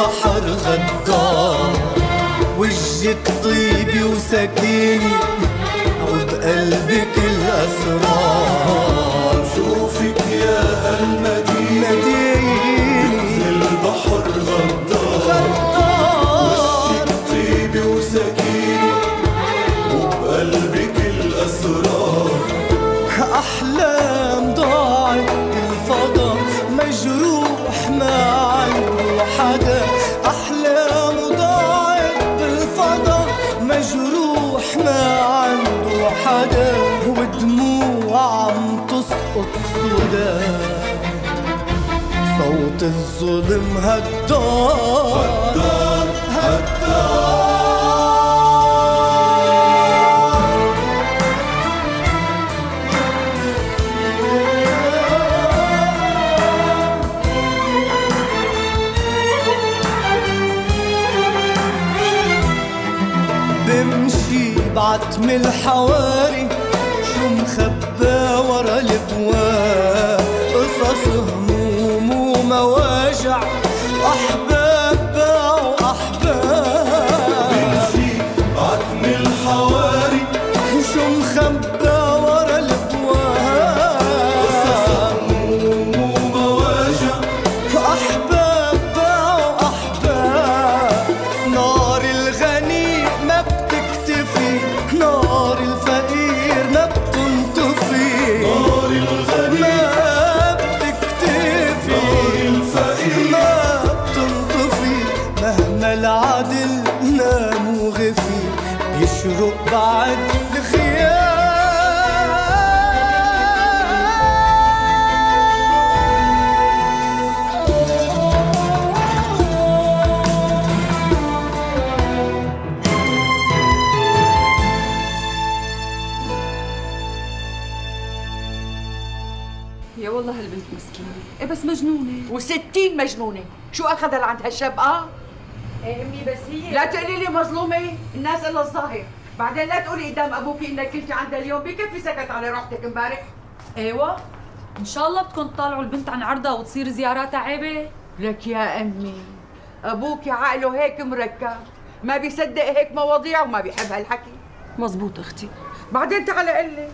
البحر غدار وجهك طيبة وسكينة وبقلبك الأسرار. شوفك يا هالمدينة مدينة. البحر غدار طيبة وسكينة وبقلبك الأسرار. أحلام حدا أحلام ضاعت بالفضا مجروح ما عنده حدا ودموع عم تسقط سودا. صوت الظلم هدار دار هدار. بعتم مجنونة شو أخذها لعند هالشاب آه؟ إيه أمي بس هي لا تقولي لي مظلومة الناس إلا الظاهر. بعدين لا تقولي قدام أبوكي إنك كنتي عندها اليوم. بكفي سكت على روحتك امبارح. أيوه. إن شاء الله بدكم تطلعوا البنت عن عرضها وتصير زياراتها عيبة. لك يا أمي أبوكي عقله هيك مركب. ما بيصدق هيك مواضيع وما بيحب هالحكي. مزبوط أختي. بعدين تعالي قل لي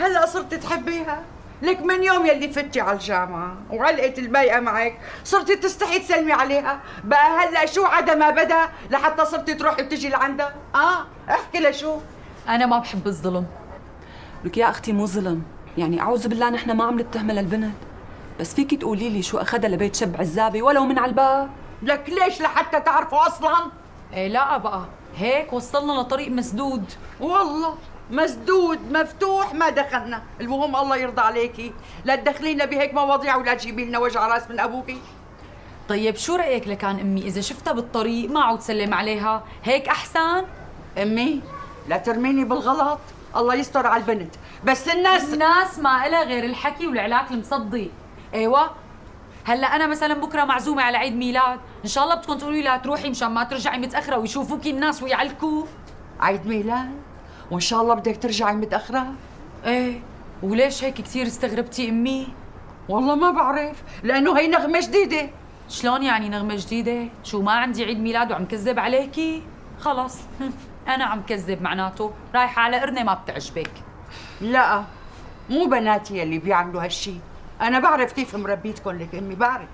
هلا صرت تحبيها؟ لك من يوم يلي فتي على الجامعة وعلقت البيئة معك صرتي تستحي تسلمي عليها. بقى هلأ شو عدا ما بدأ لحتى صرتي تروحي وتجي لعندها؟ آه؟ احكي لشو أنا ما بحب الظلم. لك يا أختي مو ظلم. يعني أعوذ بالله نحن ما عم نتهمها للبنت بس فيكي تقولي لي شو أخذها لبيت شب عزابي ولو من على الباب؟ لك ليش لحتى تعرفوا أصلا؟ إيه لا بقى. هيك وصلنا لطريق مسدود. والله. مسدود مفتوح ما دخلنا. المهم الله يرضى عليكي. لا تدخلينا بهيك مواضيع ولا تجيبي لنا وجع راس من أبوكي. طيب شو رأيك لكان أمي إذا شفتها بالطريق ما عود سلم عليها؟ هيك أحسن؟ أمي لا ترميني بالغلط. الله يستر على البنت. بس الناس الناس ما إلها غير الحكي والعلاك المصدي. أيوه. هلا أنا مثلا بكرة معزومة على عيد ميلاد. إن شاء الله بدكم تقولوا لي لا تروحي مشان ما ترجعي متأخرة ويشوفوكي الناس ويعلكوا عيد ميلاد؟ وإن شاء الله بدك ترجعي متأخرة؟ إيه وليش هيك كثير استغربتي أمي؟ والله ما بعرف لأنه هي نغمة جديدة. شلون يعني نغمة جديدة؟ شو ما عندي عيد ميلاد وعم كذب عليكي؟ خلص. أنا عم كذب معناته رايحة على قرنة ما بتعجبك. لا مو بناتي اللي بيعملوا هالشي. أنا بعرف كيف مربيتكم لك أمي بعرف.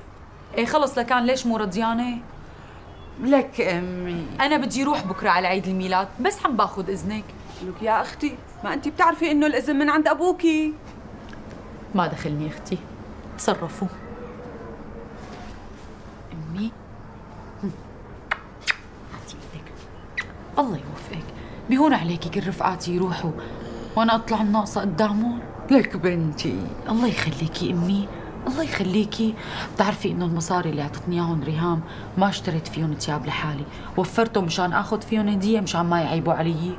إيه خلص لكان ليش مو رضيانة؟ لك أمي. أنا بدي روح بكرة على عيد الميلاد بس عم باخذ إذنك. لك يا أختي ما انت بتعرفي إنه الإذن من عند ابوكي ما دخلني أختي. تصرفوا. أمي. هم. هاتي إيدك. الله يوفقك. بيهون عليكي كل رفقاتي يروحوا. وأنا أطلع الناقصه قدامهم لك بنتي. الله يخليكي أمي. الله يخليكي. بتعرفي إنه المصاري اللي أعطتني إياهم ريهام ما اشتريت فيهم ثياب لحالي. وفرتهم مشان آخذ فيهم هدية مشان ما يعيبوا علي.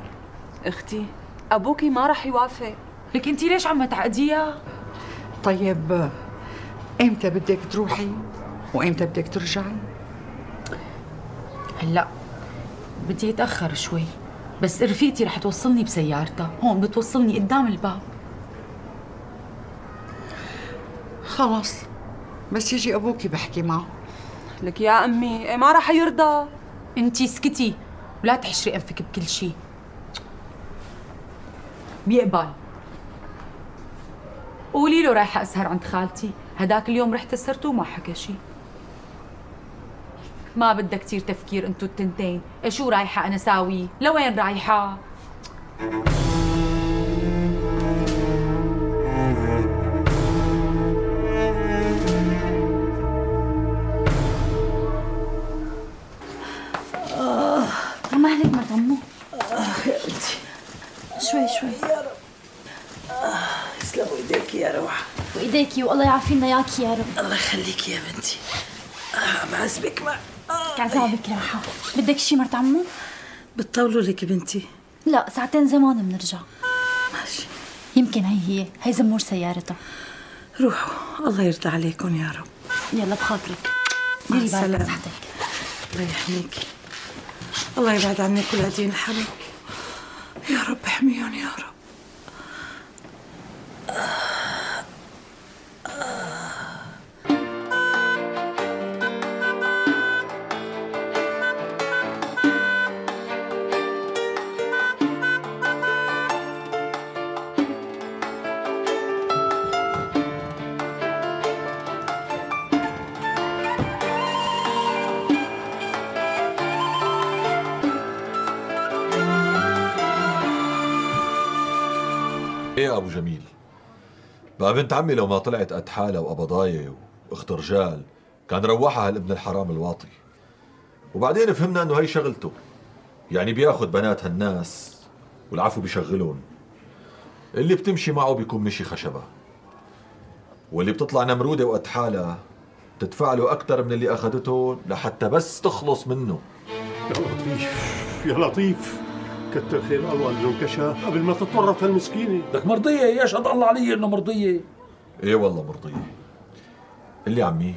أختي أبوكي ما رح يوافق. لك انت ليش عم تعقديها؟ طيب إمتى بدك تروحي؟ وإمتى بدك ترجعي؟ هلا بدي أتأخر شوي بس رفيقتي رح توصلني بسيارتها. هون بتوصلني قدام الباب. خلص بس يجي أبوكي بحكي معه. لك يا أمي إيه ما رح يرضى؟ انتي اسكتي ولا تحشري أنفك بكل شيء بيقبل. قولي له رايحة أسهر عند خالتي. هداك اليوم رحت سهرته وما حكى شيء ما بدها كتير تفكير انتو التنتين. شو رايحة أنا ساوي؟ لوين رايحة؟ مهلك ما تمو شوي شوي يسلموا ايديك يا روح وايديكي والله يعافينا ياكي يا رب الله يخليك يا بنتي. آه معذبك ما كعذابك راحة. بدك شي مرت عمو؟ بتطولوا لك بنتي. لا ساعتين زمان بنرجع ماشي. يمكن هي هي هي زمور سيارتها روحوا الله يرضى عليكم يا رب. يلا بخاطرك. ديري بالك. بصحتك. الله يحميكي الله يبعد عنك كل هدين الحرب يا رب. بقى بنت عمي لو ما طلعت قد حالها وقبضايه واخت رجال كان روحها هالابن الحرام الواطي. وبعدين فهمنا إنه هي شغلته. يعني بياخد بنات هالناس والعفو بيشغلهم اللي بتمشي معه بيكون مشي خشبة. واللي بتطلع نمرودة وقد حالها تدفع له أكثر من اللي أخذته لحتى بس تخلص منه. يا لطيف يا لطيف. كتر خير الله انه انكشف قبل ما تتورط هالمسكينه لك مرضية يشهد الله علي إنه مرضية. إيه والله مرضية. اللي عمي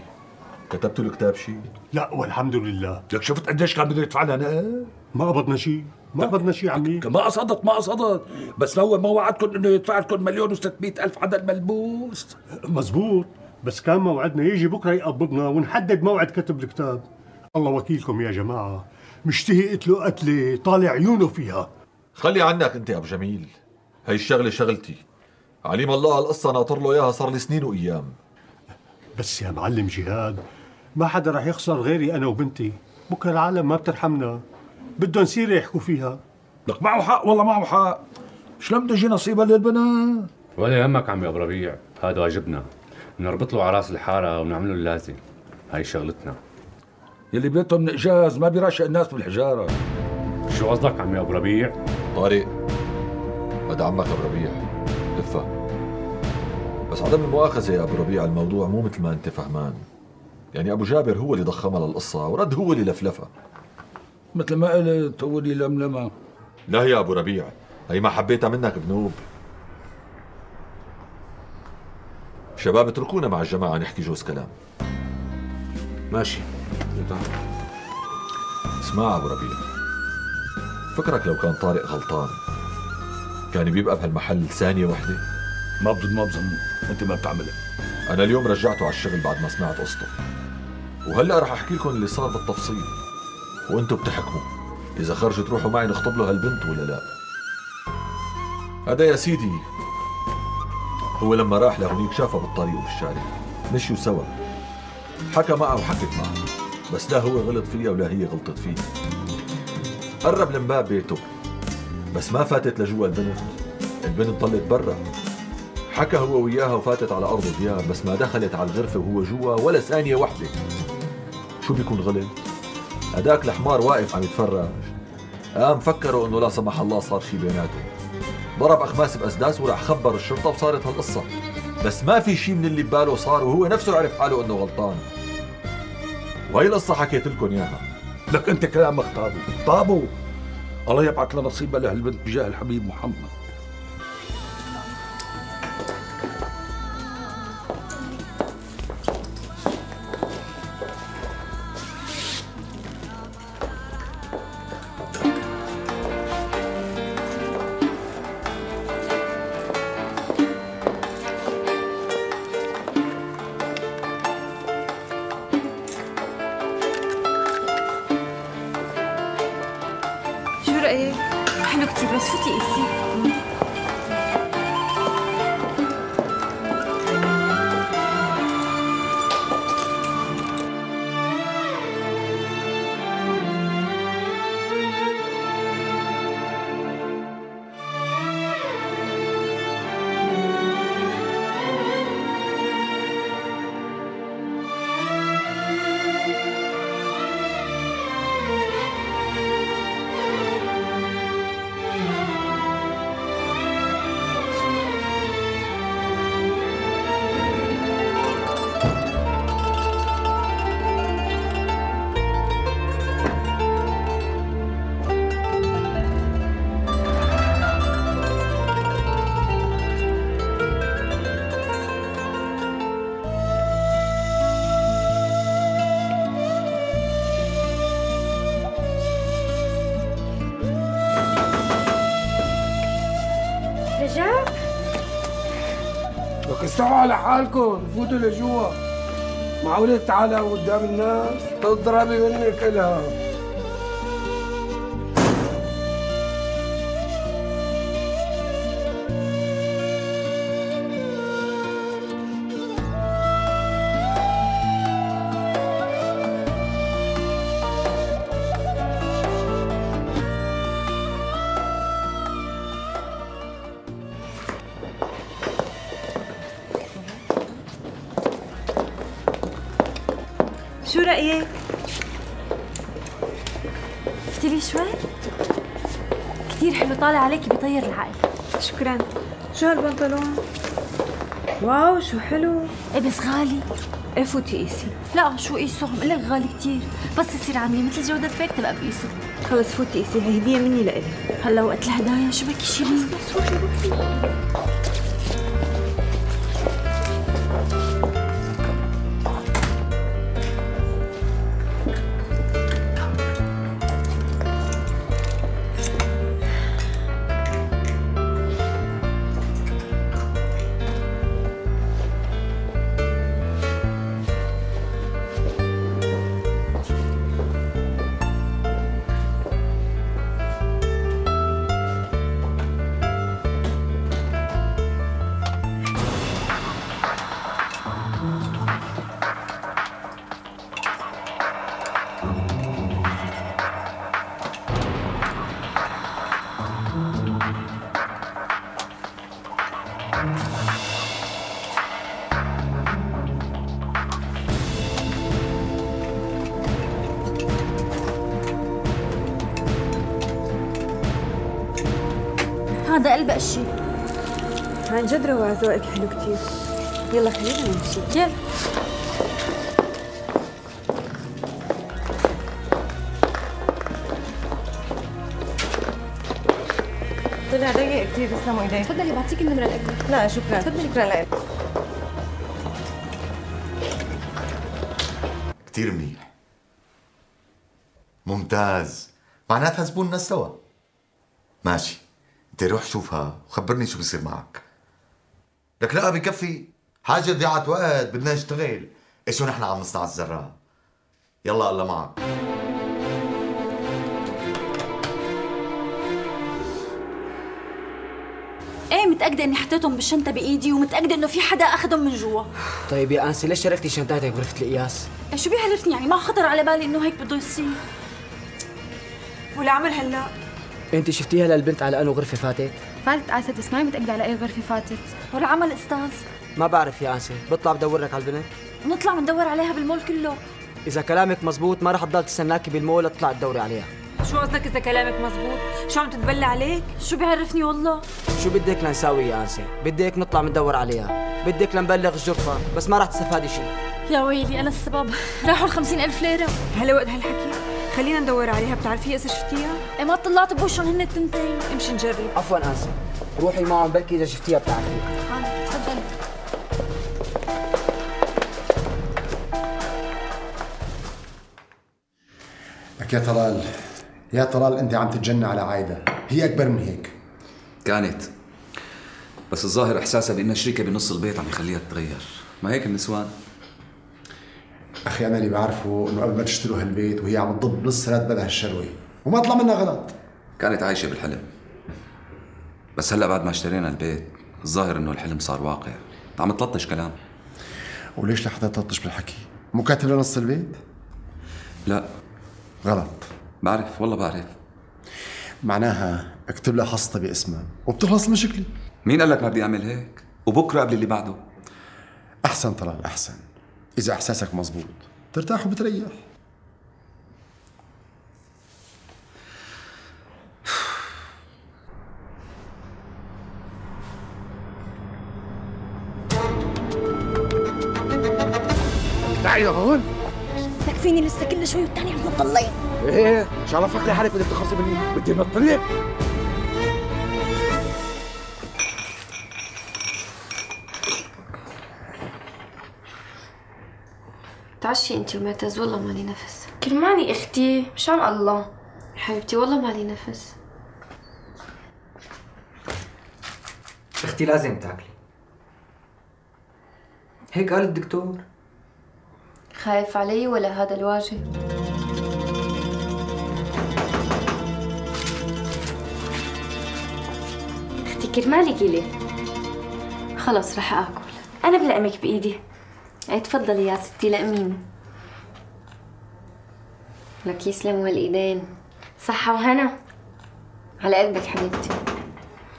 كتبت له كتاب شيء لا والحمد لله. لك شفت قديش كان بده يدفع لنا؟ ما قبضنا شيء ما قبضنا شيء عمي. ما قصدت ما قصدت. بس هو ما وعدكم إنه يدفع لكم مليون و ألف على الملبوس مزبوط. بس كان موعدنا يجي بكرة يقبضنا ونحدد موعد كتب الكتاب. الله وكيلكم يا جماعة. مشتهي قتله قتله طالع عيونه فيها. خلي عنك أنت يا أبو جميل. هي الشغلة شغلتي. عليم الله القصة ناطر له إياها صار لي سنين وأيام. بس يا معلم جهاد ما حدا رح يخسر غيري أنا وبنتي. بكرة العالم ما بترحمنا. بدهم سيرة يحكوا فيها. لك معه حق؟ والله معه حق. شلون بده يجي نصيبها للبنات ولا يهمك عمي أبو ربيع. هذا واجبنا. بنربط له على راس الحارة ونعمل له اللازم. هاي شغلتنا. يلي بيته من اجاز ما بيراشق الناس بالحجارة. شو قصدك عمي أبو ربيع؟ طارق هذا عمك أبو ربيع. لفة. بس عدم المؤاخذة يا أبو ربيع الموضوع مو مثل ما أنت فهمان. يعني أبو جابر هو اللي ضخمها للقصة ورد هو اللي لفلفها. مثل ما قلت هو اللي لملمه لا يا أبو ربيع هي ما حبيتها منك بنوب. شباب اتركونا مع الجماعة نحكي جوز كلام. ماشي. اسمع أبو ربيع. فكرك لو كان طارق غلطان كان بيبقى بهالمحل ثانية وحدة؟ ما بظن ما بظن. أنت ما بتعملها أنا اليوم رجعته على الشغل بعد ما سمعت قصته. وهلأ رح أحكي لكم اللي صار بالتفصيل. وأنتم بتحكموا إذا خرجوا تروحوا معي نخطب له هالبنت ولا لا. هذا يا سيدي هو لما راح لهونيك شافها بالطريق وبالشارع. مشيوا سوا. حكى معها وحكت معها بس لا هو غلط فيها ولا هي غلطت فيه قرب من باب بيته بس ما فاتت لجوا البنت. البنت ضلت برا. حكى هو وياها وفاتت على أرضه دياب بس ما دخلت على الغرفة وهو جوا ولا ثانية واحدة. شو بيكون غلط؟ هداك الحمار واقف عم يتفرج. قام فكروا إنه لا سمح الله صار شي بيناتهم. ضرب أخماس بأسداس وراح خبر الشرطة وصارت هالقصة. بس ما في شي من اللي بباله صار وهو نفسه عرف حاله إنه غلطان. وهي القصة حكيت لكم اياها لك أنت كلامك طابو. طابو الله يبعث لنا نصيبها لهالبنت بجاه الحبيب محمد؟ على حالكم فوتوا لجوا. معقولة تعالى قدام الناس؟ تضربي مني كلها. شو هالبنطلون؟ واو شو حلو. إيه بس غالي. إيه فوتي قيسي لا شو قيسو عم لك غالي كتير. بس يصير عندي مثل جودة بيك تبقى بقيسو خلص فوتي قيسي هي هدية مني لإلك. هلا وقت الهدايا شو بدك شيلين ذوقك حلو كتير. يلا خلينا نمشي. يلا. طلع ضيق كتير تسلموا إيديك. تفضلي بعطيك النمرة الأكبر. لا شكرا. تفضلي. شكرا لك. كتير منيح. ممتاز. معناتها زبوننا سوا. ماشي. انت روح شوفها وخبرني شو بصير معك. لك لا بكفي. حاجة ضيعة وقت بدنا نشتغل. إيش ونحن عم نصنع الزرار يلا الله معك. إيه متأكدة إني حطيتهم بالشنطة بإيدي ومتأكدة إنه في حدا أخذهم من جوا. طيب يا آنسة ليش شاركتي شنطتك بغرفه القياس؟ إيه شو بيعرفني؟ يعني ما خطر على بالي إنه هيك بده يصير. ولا عمل هلا؟ أنت شفتيها للبنت على أنه غرفة فاتت؟ فاتت آسد بس ماني متأكدة على أي غرفة فاتت. والعمل أستاذ. ما بعرف يا انسه بطلع بدور لك على البنت نطلع بندور عليها بالمول كله. إذا كلامك مزبوط ما رح تضل تستناكي بالمول تطلع تدوري عليها. شو قصدك إذا كلامك مزبوط شو عم تتبلى عليك؟ شو بيعرفني والله؟ شو بدك لنساوي يا انسه بدك نطلع بندور عليها. بدك لنبلغ الجرفه بس ما رح تستفادي شيء يا ويلي أنا السبب. راحوا الخمسين ألف ليرة. هلا وقت هالحكي. خلينا ندور عليها. بتعرفيها إذا شفتيها؟ إيه ما طلعت بوشهم هن التنتين. امشي نجرب. عفوا انسه روحي معهم بلكي إذا شفتيها بتعرفيها. تفضل. لك يا طلال يا طلال أنت عم تتجنى على عايدة. هي أكبر من هيك. كانت. بس الظاهر إحساسها بانها شريكه بنص البيت عم يخليها تتغير. ما هيك النسوان؟ أخي أنا اللي بعرفه إنه قبل ما تشتروا هالبيت وهي عم تضب نص راتبها هالشروي وما طلع منها غلط. كانت عايشة بالحلم. بس هلأ بعد ما اشترينا البيت الظاهر إنه الحلم صار واقع. عم تلطش كلام. وليش لحتى تلطش بالحكي؟ مو كاتب لها نص البيت؟ لا. غلط. بعرف والله بعرف. معناها اكتب لها حصتها باسمها وبتخلص مشكلي مين قال لك ما بدي أعمل هيك؟ وبكرة قبل اللي بعده. أحسن طلال أحسن. إذا إحساسك مزبوط. ترتاح وبتريح. تعي هون تكفيني لسه كل شوي والتاني عم تطلع إيه إن شاء الله فكري حالك بدك تخلصي مني. بدي نطلق تعشي انت ومعتز والله مالي نفس. كرماني أختي مشان الله. حبيبتي والله مالي نفس. أختي لازم تاكلي. هيك قال الدكتور. خايف علي ولا هذا الواجب؟ أختي كرمالك لي خلص رح آكل. أنا بلقمك بإيدي. أي تفضلي يا ستي لقميني لك يسلموا هالايدين صحة وهنا؟ على قلبك حبيبتي.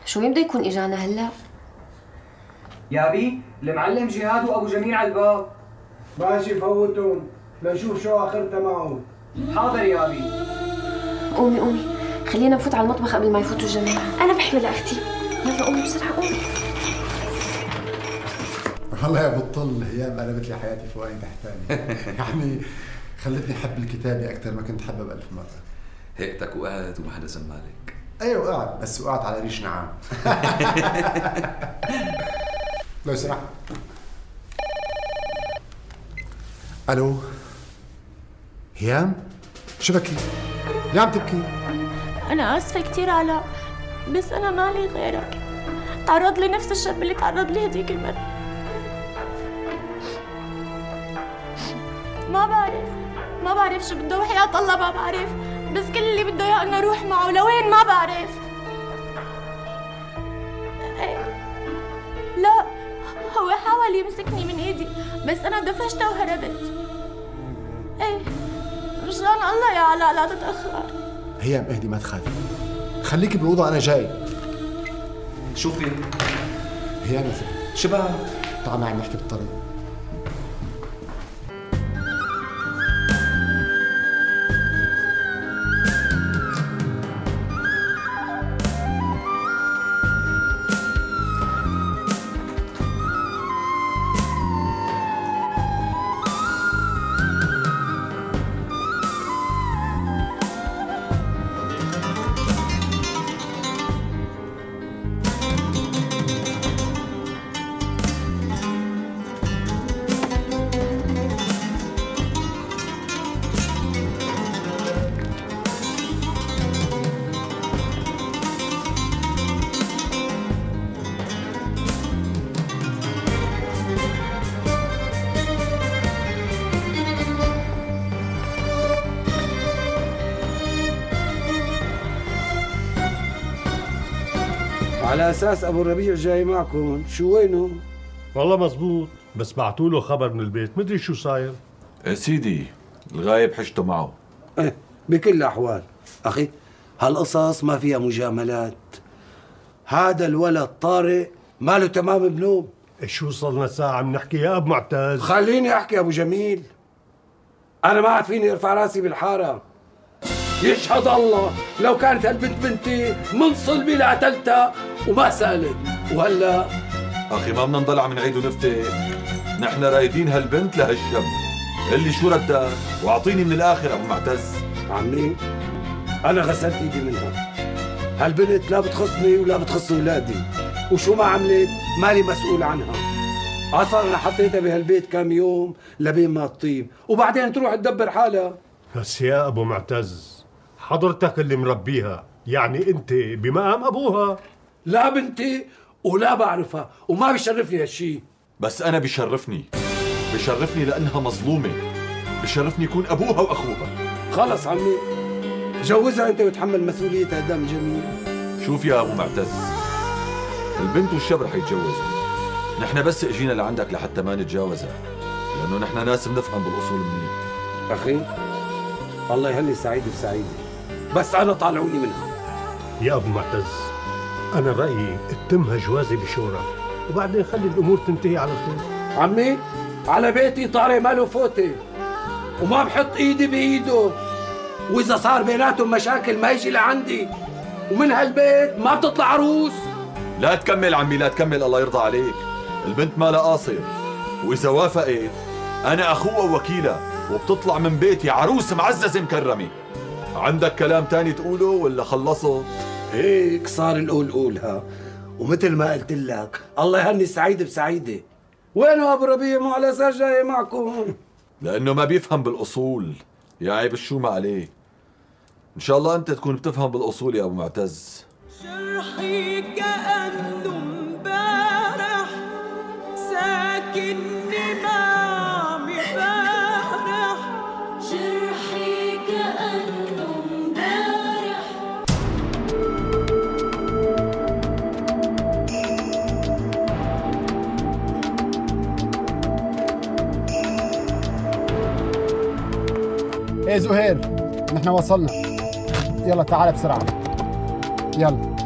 شو مين بده يكون إجانا هلا؟ يا بي المعلم جهاد وابو جميل على الباب. ماشي فوتهم. لنشوف شو اخرتها معهم حاضر يا بي. قومي قومي. خلينا نفوت على المطبخ قبل ما يفوتوا الجماعة أنا بحمل أختي. يلا قومي بسرعة قومي. والله يا بطل أيام قلبت لي حياتي فوق عين تحتاني يعني خلتني أحب الكتابة أكثر ما كنت حبها بألف مرة. هيئتك وقعت وما حدا سمالك. أيوه وقعت بس وقعت على ريش نعام. لو سمحت. ألو؟ هيام؟ شو بكي؟ ليه عم تبكي؟ أنا آسفة كتير علاء بس أنا مالي غيرك. تعرض لي نفس الشاب اللي تعرض لي هديك المرة. ما بعرف. ما بعرف شو بده وحياة الله ما بعرف. بس كل اللي بده إياه إنه أروح معه. لوين؟ ما بعرف. إيه. لا هو حاول يمسكني من إيدي بس أنا دفشته وهربت. إيه مشان الله يا علاء لا تتأخر. هيام إهدي ما تخافي. خليكي بالأوضة أنا جاي. شوفي. هيام يا شباب. تعال معي نحكي بالطريق. أساس أبو الربيع جاي معكم. شو وينه؟ والله مزبوط. بس بعتوا له خبر من البيت. مدري شو صاير. يا سيدي الغايب حشته معه. إيه بكل الأحوال. أخي هالقصص ما فيها مجاملات. هذا الولد طارق ماله تمام بنوب شو صرنا ساعة عم نحكي يا أب معتز؟ خليني أحكي أبو جميل. أنا ما عاد فيني أرفع رأسي بالحارة. يشهد الله. لو كانت هالبنت بنتي من صلبي لقتلتها وما سألت. وهلا أخي ما بدنا نضل عم نعيد ونفتي. نحن رايدين هالبنت لهالشاب اللي شو ردك واعطيني من الآخر ابو معتز. عمي أنا غسلت إيدي منها. هالبنت لا بتخصني ولا بتخص أولادي. وشو ما عملت؟ مالي مسؤول عنها. أصلا أنا حطيتها بهالبيت كم يوم لبين ما تطيب. وبعدين تروح تدبر حالها. بس يا أبو معتز. حضرتك اللي مربيها يعني أنت بمقام أبوها. لا بنتي ولا بعرفها وما بيشرفني هالشي. بس أنا بشرفني بشرفني لأنها مظلومة. بشرفني يكون أبوها وأخوها. خلص عمي. جوزها أنت وتحمل مسؤوليتها قدام الجميع شوف يا أبو معتز البنت والشاب رح يتجوزوا. نحن بس إجينا لعندك لحتى ما نتجاوزها لأنه نحن ناس بنفهم بالأصول منيح. أخي الله يهني سعيد بسعيدة بس أنا طالعوني منها. يا أبو معتز أنا رأيي اتمها جوازي بشورى وبعدين خلي الأمور تنتهي على خير عمي على بيتي طارق ماله فوتي وما بحط إيدي بإيده. وإذا صار بيناتهم مشاكل ما يجي لعندي ومن هالبيت ما بتطلع عروس. لا تكمل عمي لا تكمل الله يرضى عليك. البنت مالها قاصر. وإذا وافقت أنا أخوها ووكيلها وبتطلع من بيتي عروس معززة مكرمة. عندك كلام تاني تقوله ولا خلصت هيك صار القول قولها ومثل ما قلت لك الله يهني سعيد بسعيدة. وينه أبو ربيع؟ مو على أساس جاي معكم. لأنه ما بيفهم بالأصول. يا عيب الشو ما عليه. إن شاء الله أنت تكون بتفهم بالأصول يا أبو معتز. جرحي كأنه امبارح ساكنني إيه زهير؟ نحن وصلنا. يلا تعال بسرعة. يلا.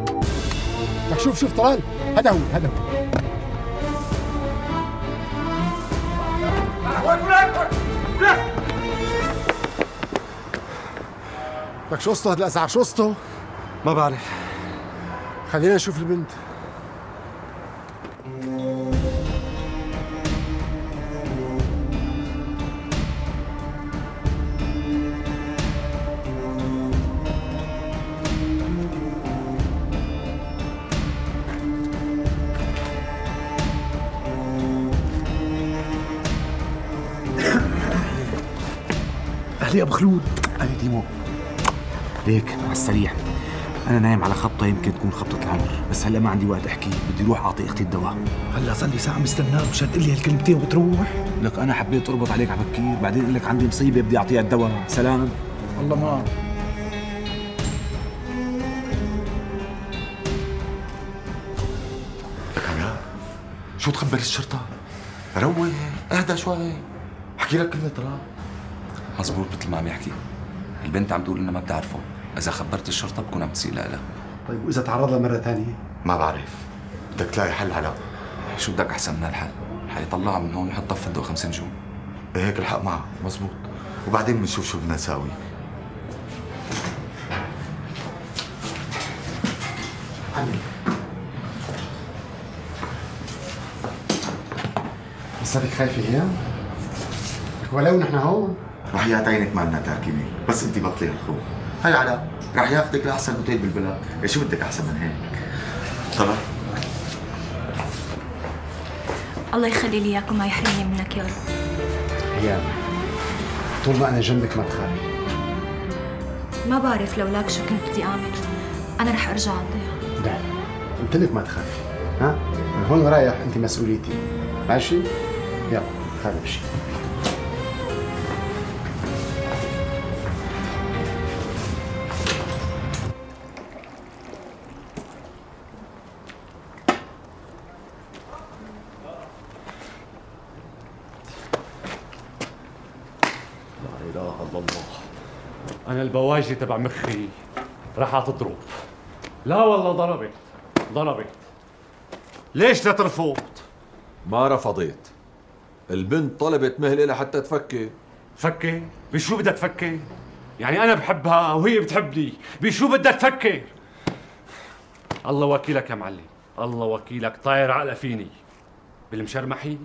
لك شوف شوف طلال هذا هو هذا هو. لك شو قصته هالأسعى شو قصته؟ ما بعرف. خلينا نشوف البنت. ابو خلود أهلي تيمو ليك على السريع. أنا نايم على خبطه يمكن تكون خبطه العمر بس هلا ما عندي وقت أحكي. بدي أروح أعطي أختي الدواء. هلا صار لي ساعه مستناك مشان تقول لي هالكلمتين وتروح؟ لك أنا حبيت أربط عليك على بكير. بعدين أقول لك عندي مصيبة بدي أعطيها الدواء. سلام. والله ما لك علاء شو تخبر الشرطة؟ روق اهدى شوي. احكي لك كلمة ترى مزبوط مثل ما عم يحكي. البنت عم تقول إنها ما بتعرفه. إذا خبرت الشرطة بكون عم تسيء لها. طيب وإذا تعرض لها مرة ثانية؟ ما بعرف. بدك تلاقي حل علاء شو بدك أحسن من هالحل؟ حيطلعها من هون ويحطها في فندق خمس نجوم هيك الحق معه مزبوط وبعدين بنشوف شو بدنا نساوي. عمي لساتك خايفة هي؟ لك ولو نحن هون؟ وحياة عينك ما لنا تاكلة بس انت بطلي هالخوف. هاي علاء رح ياخذك لأحسن أوتيل بالبلد إيه شو بدك أحسن من هيك؟ طلع. الله يخلي لي اياك وما يحرمني منك يا رب هي طول ما أنا جنبك ما تخافي. ما بعرف لولاك شو كنت بدي أعمل. أنا رح أرجع اضيع لا قلت لك ما تخافي. ها؟ من هون رايح أنت مسؤوليتي. ماشي؟ يلا خلينا نمشي أنا البواجي تبع مخي. راح تضرب. لا والله ضربت. ضربت. ليش لا ترفض؟ ما رفضت. البنت طلبت مهلة لحتى تفكر تفكر؟ بشو بدها تفكر؟ يعني أنا بحبها وهي بتحبني. بشو بدها تفكر؟ الله وكيلك يا معلم. الله وكيلك. طاير على فيني. بالمشرمحي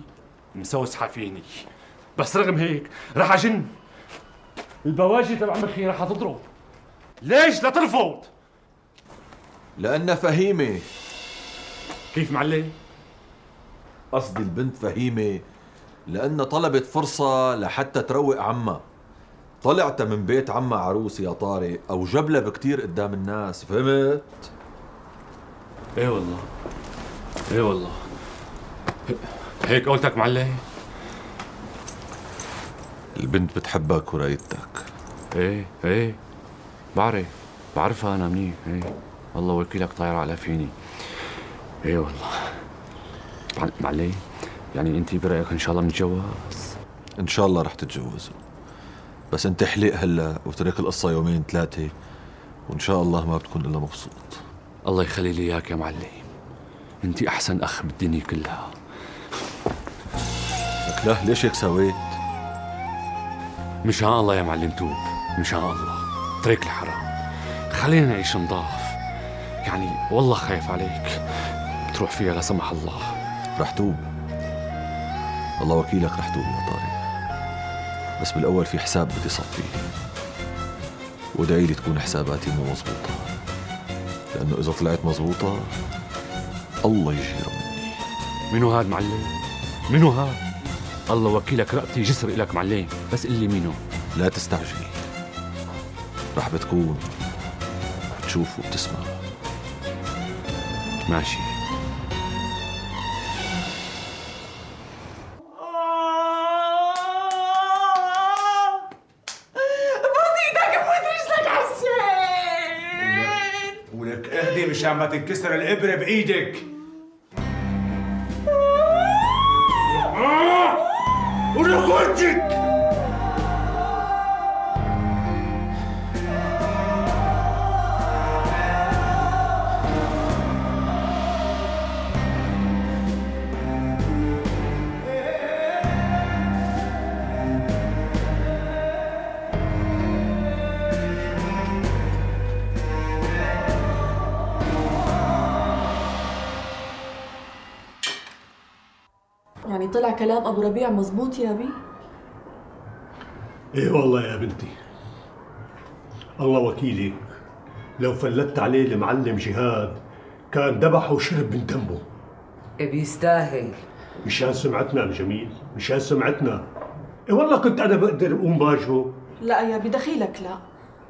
مسوسحة فيني بس رغم هيك رح أجن البواجي تبع مخي رح تضرب ليش لا ترفض؟ لأنها فهيمة كيف معلم؟ قصدي البنت فهيمة لأنها طلبت فرصة لحتى تروق عمها طلعت من بيت عمها عروس يا طارق أو جبلة بكتير قدام الناس فهمت؟ إيه والله إيه والله هيك قولتك معلم؟ البنت بتحبك ورايدتك إيه إيه. بعرف بعرفها أنا منيح إيه. الله وكيلك طاير على فيني. إيه والله. مع- معلم يعني أنت برأيك إن شاء الله بنتجوز إن شاء الله رح تتجوزوا. بس أنت حليق هلا وترك القصة يومين ثلاثة وإن شاء الله ما بتكون إلا مبسوط. الله يخلي لي إياك يا معلم أنت أحسن أخ بالدنيا كلها. لك لا ليش هيك سويت؟ مشان الله يا معلم توب مشان الله. اترك الحرام خلينا نعيش نضاف يعني والله خايف عليك. بتروح فيها لا سمح الله. رح توب. الله وكيلك رح توب يا طارق. بس بالأول في حساب بدي صفيه. وادعي لي تكون حساباتي مو مزبوطة. لأنه إذا طلعت مزبوطة الله يجير مني. منو هاد معلم؟ منو هاد؟ الله وكيلك رقبتي جسر إلك معلم بس قل لي مينو. لا تستعجل. رح بتكون. بتشوف وبتسمع. ماشي. مشان ما تنكسر الإبرة بإيدك. ولك وجهك كلام أبو ربيع مزبوط يا بي إيه والله يا بنتي. الله وكيلي لو فلتت عليه المعلم جهاد كان ذبحه وشرب من دمه. بيستاهل مشان سمعتنا يا جميل مشان سمعتنا. إيه والله كنت أنا بقدر أقوم باجره لا يا بي دخيلك لا.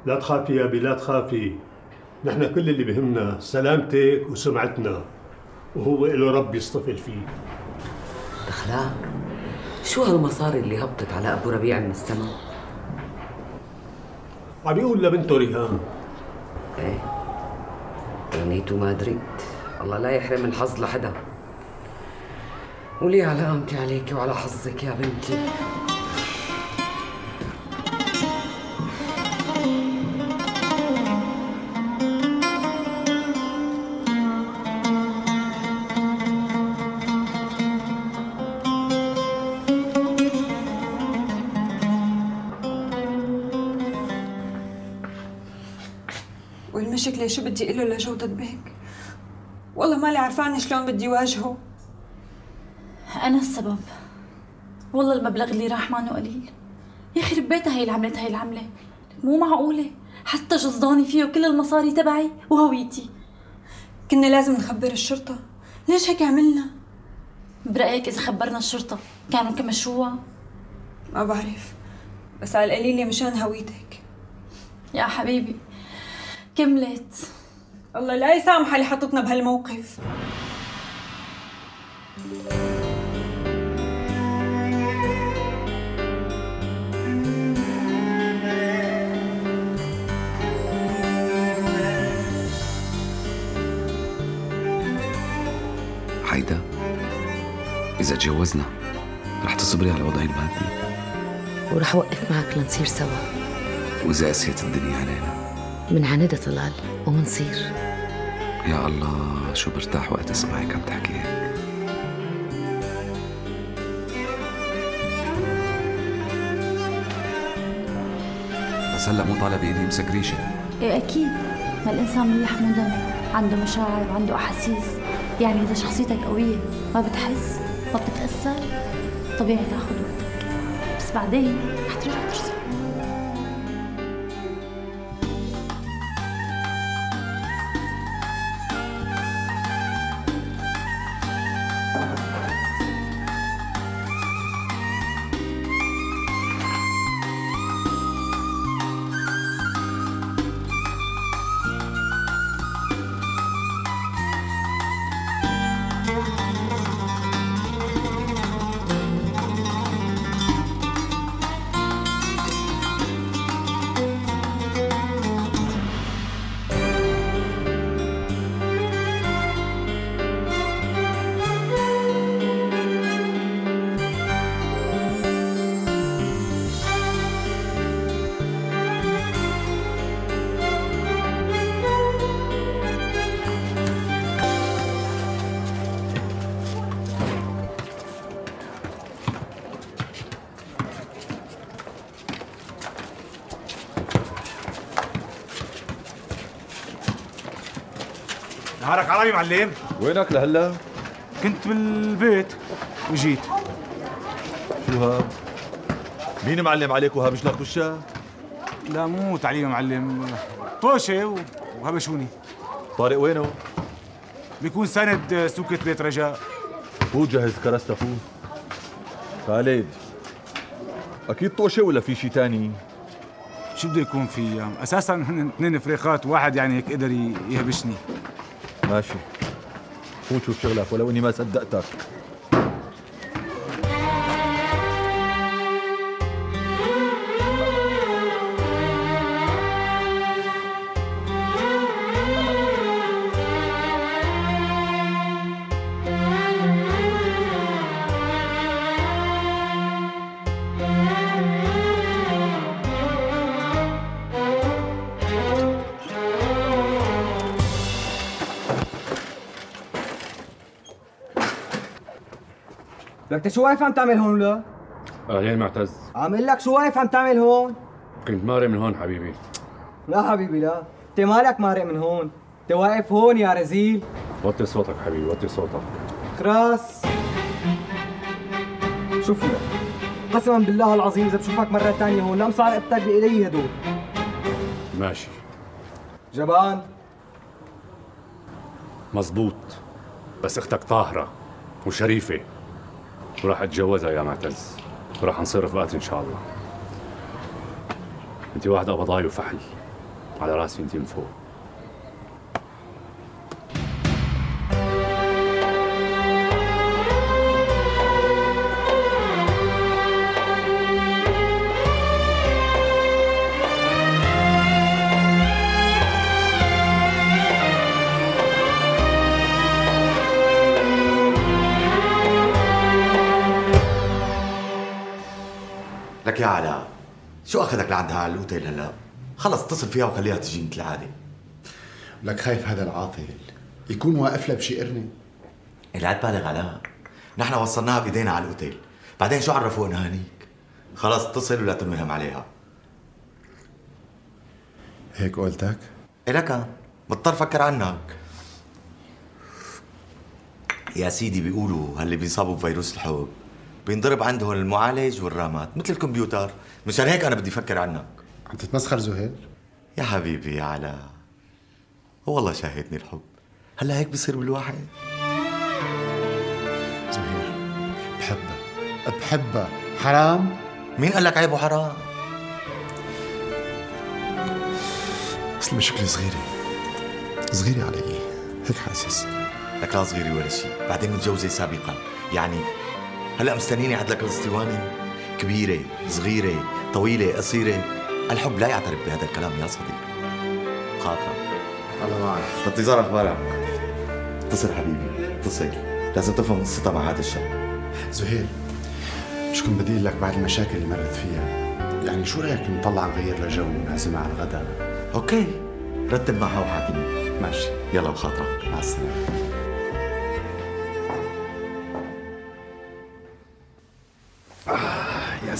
لا تخافي يا بي لا تخافي. نحن كل اللي بهمنا سلامتك وسمعتنا وهو له رب يصطفل فيه دخلاك شو هالمصاري اللي هبطت على أبو ربيع من السما عم يقول لبنته ريهام. إيه. رميت وما دريت. الله لا يحرم الحظ لحدا. ولي على قامتي عليك وعلى حظك يا بنتي؟ والمشكلة شو بدي أقول له لجودة بيك والله مالي عرفانة شلون بدي واجهه. أنا السبب. والله المبلغ اللي راح معنا قليل. يخرب بيتها هي اللي عملت هي العملة. مو معقولة. حتى جصداني فيه كل المصاري تبعي وهويتي. كنا لازم نخبر الشرطة. ليش هيك عملنا؟ برأيك إذا خبرنا الشرطة كانوا كمشوها؟ ما بعرف. بس على القليلة مشان هويتك. يا حبيبي. كملت. الله لا يسامح اللي حطتنا بهالموقف. حيدا إذا تجوزنا رح تصبري على وضعي المادي ورح وقف معك لنصير سوا. وإذا قسيت الدنيا علينا. من عند طلال ومنصير. يا الله شو برتاح وقت اسمعك عم تحكي. هيك بس هلا مو طالع بايدي امسك ريشة. إيه أكيد. ما الإنسان من لحم ودم عنده مشاعر وعنده أحاسيس. يعني إذا شخصيتك قوية ما بتحس ما بتتأثر طبيعي تاخذ وقتك بس بعدين رح ترجع ترسم. نهارك عربي معلم وينك لهلا؟ كنت بالبيت وجيت شو هاد؟ مين معلم عليك وهابش لك وشك؟ لا مو تعليم معلم طوشة وهبشوني طارق وينه؟ بيكون سند سوكة بيت رجاء فوت جهز كراسة فوت خالد أكيد طوشة ولا في شي تاني؟ شو بده يكون في أساسا هن اثنين فريقات واحد يعني هيك قدر يهبشني ماشي. فوت شوف شغلك ولو إني ما صدقتك. انت شو واقف عم تعمل هون ولا؟ اهلين معتز عم لك شو واقف عم تعمل هون؟ كنت ماري من هون حبيبي. لا حبيبي لا. انت مالك مارق من هون؟ انت واقف هون يا رزيل. وطي صوتك حبيبي وطي صوتك. خراس شوف لك قسما بالله العظيم إذا بشوفك مرة ثانية هون لا مصعر ابتك بايدي هدول ماشي. جبان. مزبوط بس أختك طاهرة وشريفة. وراح اتجوزها يا معتز. وراح نصير رفقات إن شاء الله. انت واحد قبضاي وفحل. على رأسي انت من فوق. شو أخذك لعندها على الاوتيل هلا؟ خلص اتصل فيها وخليها تجي مثل العاده لك خايف هذا العاطل. يكون واقف لها بشي قرنه لا تبالغ علاء نحن وصلناها بإيدينا على الأوتيل. بعدين شو عرفوا إنها هنيك؟ خلص اتصل ولا تنوهم عليها. هيك قولتك؟ إيه لك. بضطر فكر عنك. يا سيدي بيقولوا هاللي بينصابوا بفيروس الحب. بينضرب عندهم المعالج والرامات مثل الكمبيوتر. مشان هيك أنا بدي أفكر عنك. عم تتمسخر زهير؟ يا حبيبي يا علاء والله شاهدني الحب. هلا هيك بصير بالواحد. زهير بحبها بحبها حرام؟ مين قال لك عيب وحرام؟ بس المشكلة صغيرة صغيرة علي. هيك حاسس. لك لا صغيري ولا شيء بعدين متجوزة سابقا يعني هلا مستنيني عد لك الاسطوانة كبيرة صغيرة طويلة قصيرة. الحب لا يعترف بهذا الكلام يا صديقي. خاطرك الله معك. بانتظار أخبارك. اتصل حبيبي. اتصل. لازم تفهم قصتها مع هذا الشاب. زهير مش كنت بدي لك بعد المشاكل اللي مرت فيها؟ يعني شو رأيك نطلع نغير لجو ونعزمها على الغداء أوكي. رتب معها وحاكيني ماشي. يلا بخاطرك مع السلامة.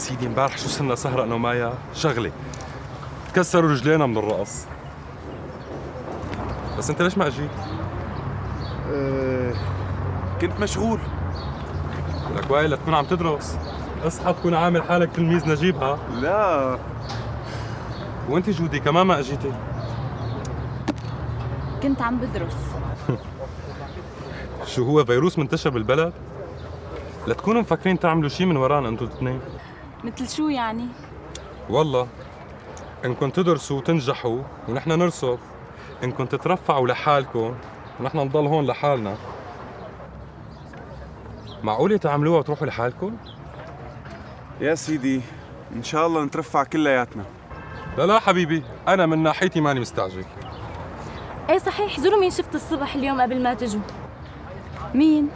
سيدي امبارح شو صرنا سهرة أنا ومايا؟ شغلة. تكسروا رجلينا من الرقص. بس أنت ليش ما إجيت؟ أه كنت مشغول. لك وائل لتكون عم تدرس. اصحى تكون عامل حالك تلميذ نجيب ها لا. وأنت جودي كمان ما إجيتي. كنت عم بدرس. شو هو فيروس منتشر بالبلد؟ لا تكونوا مفكرين تعملوا شيء من ورانا أنتوا الاثنين. مثل شو يعني؟ والله انكم تدرسوا وتنجحوا ونحن نرصد انكم تترفعوا لحالكم ونحن نضل هون لحالنا معقولة تعملوها وتروحوا لحالكم؟ يا سيدي إن شاء الله نترفع كلياتنا لا لا حبيبي أنا من ناحيتي ماني مستعجل إيه صحيح زوروا مين شفت الصبح اليوم قبل ما تجوا مين؟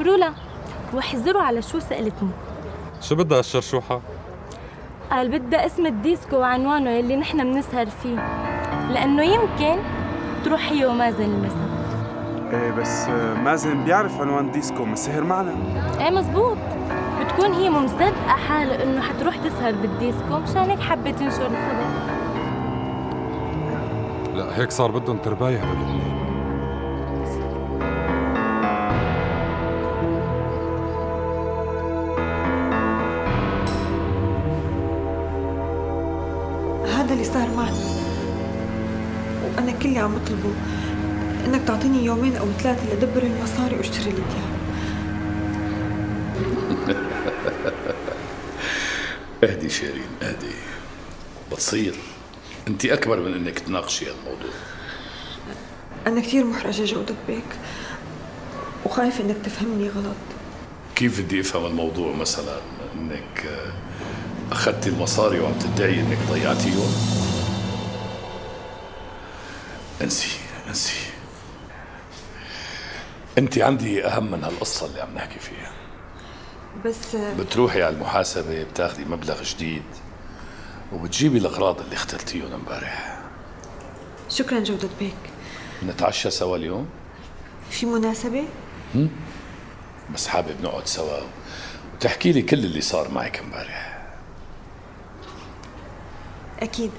رولا وحزروا على شو سألتني شو بدها الشرشوحة؟ قال بدها اسم الديسكو وعنوانه يلي نحن بنسهر فيه لأنه يمكن تروح هي ومازن المسا. إيه بس آه، مازن بيعرف عنوان ديسكو مسهر معنا. إيه مزبوط. بتكون هي مصدقة حالها إنه حتروح تسهر بالديسكو مشان هيك حبت تنشر الخبر. لا هيك صار بدهم ترباية هدول صار معنا وأنا كل اللي عم بطلبه إنك تعطيني يومين أو ثلاثة لأدبر المصاري وأشتري لي دياب أهدي شيرين أهدي. بتصير. أنت أكبر من إنك تناقشي الموضوع. أنا كثير محرجة جودة بيك وخايفة إنك تفهمني غلط. كيف بدي أفهم الموضوع مثلا؟ إنك آه، أخذتي المصاري وعم تدعي إنك ضيعتيهم أنسي أنسي. أنت عندي أهم من هالقصة اللي عم نحكي فيها. بس بتروحي على المحاسبة بتاخذي مبلغ جديد وبتجيبي الأغراض اللي اخترتيهم امبارح. شكرا جودة بيك. نتعشى سوا اليوم؟ في مناسبة؟ هم؟ بس حابب نقعد سوا وتحكي لي كل اللي صار معك امبارح. أكيد.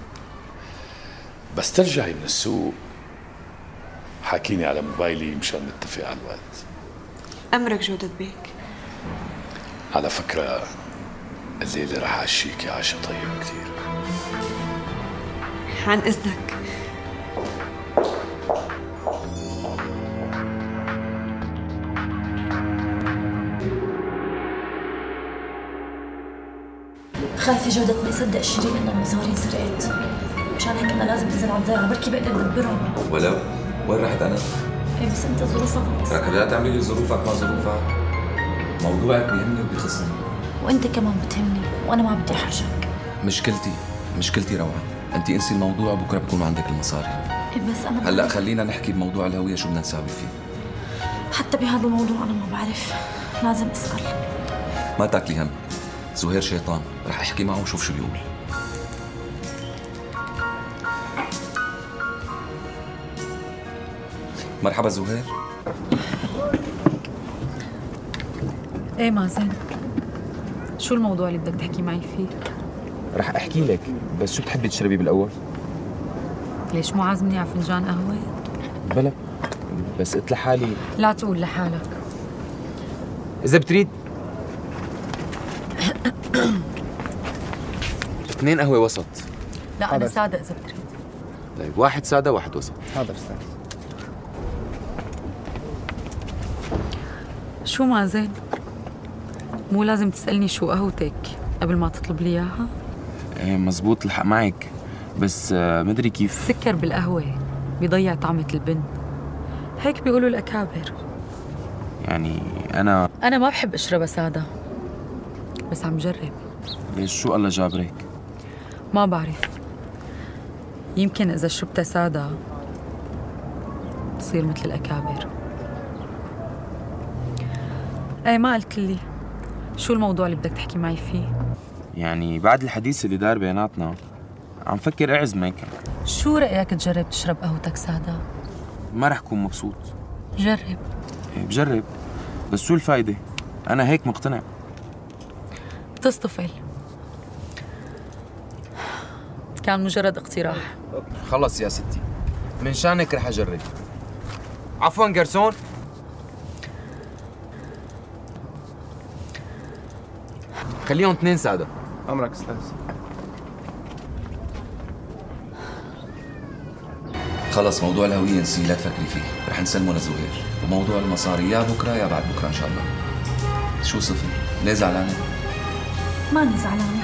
بس ترجعي من السوق. حاكيني على موبايلي مشان نتفق على الوقت. أمرك جودة بيك؟ على فكرة الليلة رح أعشيكي عشاء طيب كتير. عن إذنك. خايفة جودة ما يصدق شيرين انه المصاري انسرقت مشان هيك أنا لازم انزل على الضيعة بركي بقدر ادبرهم ولو وين رحت أنا؟ إيه بس أنت ظروفك لا تعملي لي ظروفك ما ظروفك موضوعك بيهمني وبيخصني. وأنت كمان بتهمني وأنا ما بدي أحرجك. مشكلتي مشكلتي روعة. أنت انسي الموضوع بكرة بكون عندك المصاري. إيه بس أنا هلأ خلينا نحكي بموضوع الهوية شو بدنا نساوي فيه؟ حتى بهذا الموضوع أنا ما بعرف. لازم أسأل. ما تاكلي هم. زهير شيطان. رح أحكي معه وشوف شو بيقول. مرحبا زهير إيه مازن شو الموضوع اللي بدك تحكي معي فيه؟ رح احكي لك بس شو بتحبي تشربي بالأول؟ ليش مو عازمني على فنجان قهوة؟ بلا بس قلت لحالي لا تقول لحالك إذا بتريد اثنين قهوة وسط لا أنا. سادة إذا بتريد طيب واحد سادة واحد وسط حاضر أستاذ شو مازن؟ مو لازم تسألني شو قهوتك قبل ما تطلب لي إياها؟ إيه مزبوط الحق معك. بس آه، مدري كيف. سكر بالقهوة بيضيع طعمة البن. هيك بيقولوا الأكابر. يعني أنا أنا ما بحب أشربها سادة. بس عم جرب. ليش؟ شو الله جابرك؟ ما بعرف. يمكن إذا شربتها سادة بصير مثل الأكابر. إيه ما قلت لي. شو الموضوع اللي بدك تحكي معي فيه؟ يعني بعد الحديث اللي دار بيناتنا عم فكر اعزمك شو رأيك تجرب تشرب قهوتك سادة؟ ما رح كون مبسوط. جرب. إيه بجرب. بس شو الفايدة؟ أنا هيك مقتنع. تصطفل كان مجرد اقتراح. خلص يا ستي. من شانك رح أجرب. عفوا جرسون. خليهم اثنين سادة أمرك أستاذ. خلص موضوع الهوية نسيه لا تفكري فيه. رح نسلمه لزهير وموضوع المصاري يا بكرة يا بعد بكرة إن شاء الله. شو صفر؟ ليه زعلانة؟ ماني زعلانة.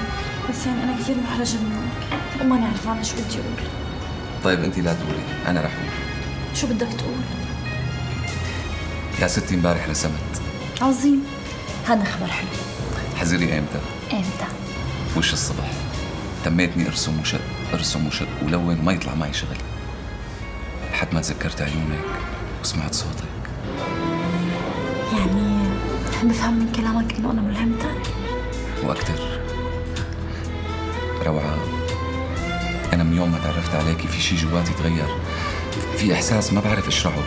بس يعني أنا كثير محرجة منك وماني عرفانة شو بدي أقول. طيب أنت لا تقولي. أنا رح أقول. شو بدك تقول؟ يا ستي امبارح رسمت. عظيم. هذا خبر حلو. حزري ايمتى؟ إمتى؟ وش الصبح؟ تميتني أرسم وشق أرسم وشق ولون ما يطلع معي شغل. لحد ما تذكرت عيونك وسمعت صوتك. يعني بفهم من كلامك إنه أنا ملهمتك؟ وأكثر. روعة. أنا من يوم ما تعرفت عليكي في شي جواتي تغير في إحساس ما بعرف أشرحه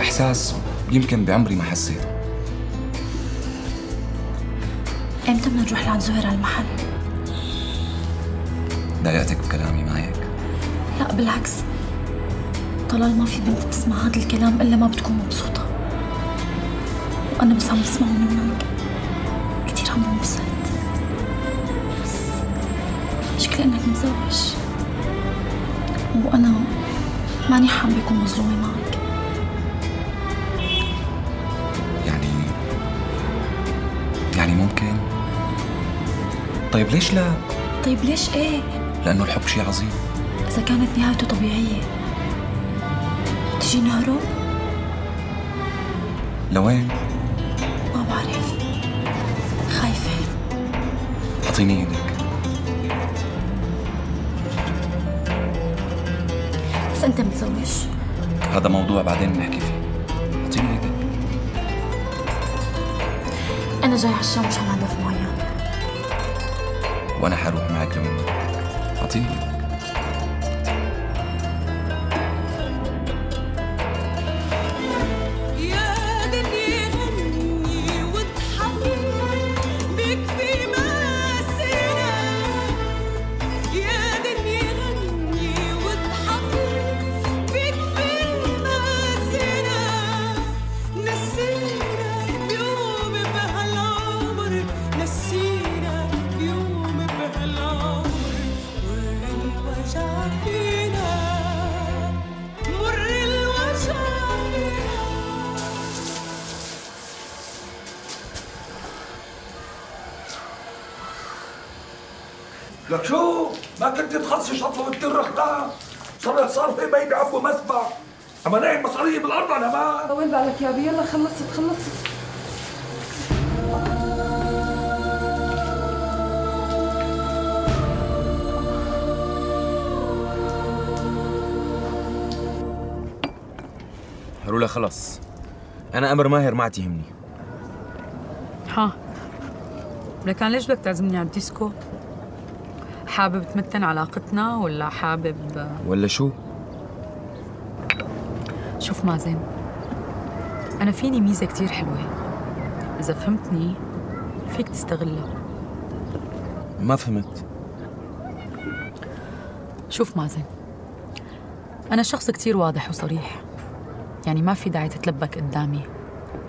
إحساس يمكن بعمري ما حسيته. بدنا نروح لعند زهير على المحل؟ ضايقتك بكلامي ما هيك؟ لا بالعكس. طلال ما في بنت بتسمع هذا الكلام إلا ما بتكون مبسوطة. وأنا بس عم بسمعه منك كثير عم بنبسط. بس مشكلة إنك متزوج وأنا ماني حابة اكون مظلومة معك. طيب ليش لا؟ طيب ليش إيه؟ لأنه الحب شيء عظيم. إذا كانت نهايته طبيعية. تجي نهرب؟ لوين؟ ما بعرف. خايفة. أعطيني إيدك. بس أنت متزوج هذا موضوع بعدين بنحكي فيه. أعطيني إيدك. أنا جاي على الشام مشان هدف وأنا حروح معك لوين ما بالارض أنا ما وين بالك يا أبي. يلا خلصت خلصت. رولا خلص أنا أمر ماهر ما عاد يهمني. ها. لكان ليش بدك تعزمني على الديسكو؟ حابب تمتن علاقتنا ولا حابب؟ ولا شو؟ شوف مازن أنا فيني ميزة كتير حلوة. إذا فهمتني فيك تستغلها. ما فهمت. شوف مازن أنا شخص كتير واضح وصريح. يعني ما في داعي تتلبك قدامي.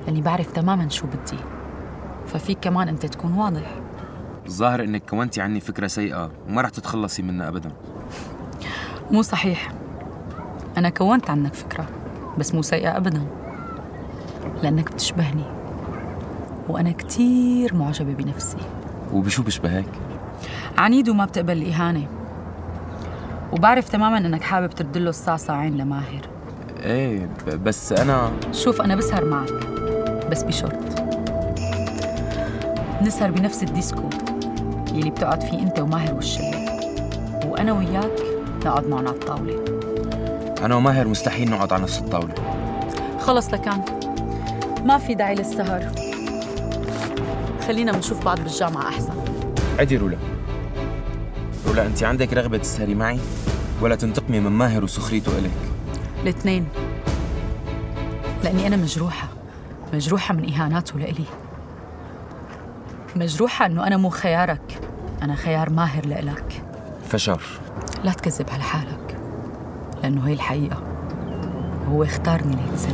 لأني بعرف تماما شو بدي. ففيك كمان أنت تكون واضح. الظاهر إنك كونتي عني فكرة سيئة. وما رح تتخلصي منها أبدا. مو صحيح. أنا كونت عنك فكرة. بس مو سيئة أبدا. لأنك بتشبهني. وأنا كتير معجبة بنفسي. وبشو بشبهك؟ عنيد وما بتقبل الإهانة. وبعرف تماما إنك حابب ترد له الصاع صاعين لماهر. إيه ب- بس أنا شوف أنا بسهر معك. بس بشرط. نسهر بنفس الديسكو يلي بتقعد فيه أنت وماهر والشلة. وأنا وياك نقعد معنا على الطاولة. أنا وماهر مستحيل نقعد على نفس الطاولة. خلص لكان ما في داعي للسهر. خلينا بنشوف بعض بالجامعة أحسن. عدي رولا. رولا أنت عندك رغبة تسهري معي ولا تنتقمي من ماهر وسخريته إلك الاثنين. لأني أنا مجروحة. مجروحة من إهاناته لإلي. مجروحة إنه أنا مو خيارك. أنا خيار ماهر لإلك. فشر لا تكذب على حالك. لأنه هي الحقيقة. هو اختارني ليتسلى.